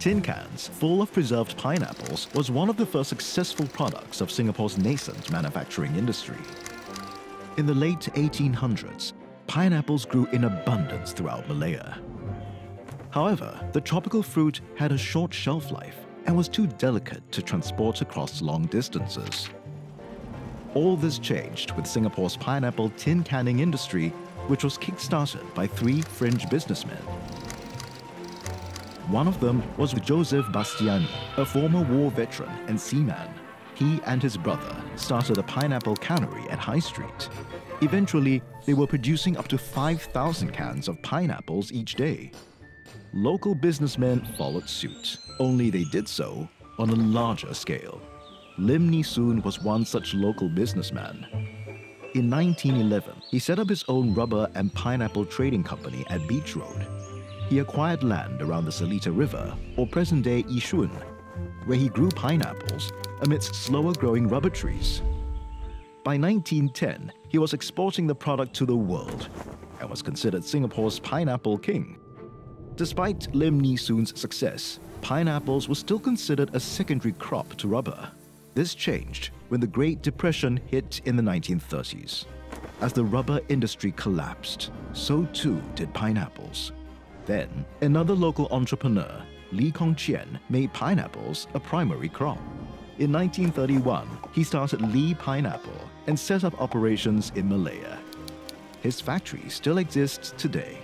Tin cans full of preserved pineapples was one of the first successful products of Singapore's nascent manufacturing industry. In the late 1800s, pineapples grew in abundance throughout Malaya. However, the tropical fruit had a short shelf life and was too delicate to transport across long distances. All this changed with Singapore's pineapple tin canning industry, which was kick-started by three fringe businessmen. One of them was Joseph Bastiani, a former war veteran and seaman. He and his brother started a pineapple cannery at High Street. Eventually, they were producing up to 5,000 cans of pineapples each day. Local businessmen followed suit, only they did so on a larger scale. Lim Soon was one such local businessman. In 1911, he set up his own rubber and pineapple trading company at Beach Road. He acquired land around the Seletar River, or present-day Yishun, where he grew pineapples amidst slower-growing rubber trees. By 1910, he was exporting the product to the world and was considered Singapore's pineapple king. Despite Lim Nee Soon's success, pineapples were still considered a secondary crop to rubber. This changed when the Great Depression hit in the 1930s. As the rubber industry collapsed, so too did pineapples. Then, another local entrepreneur, Lee Kong Chian, made pineapples a primary crop. In 1931, he started Lee Pineapple and set up operations in Malaya. His factory still exists today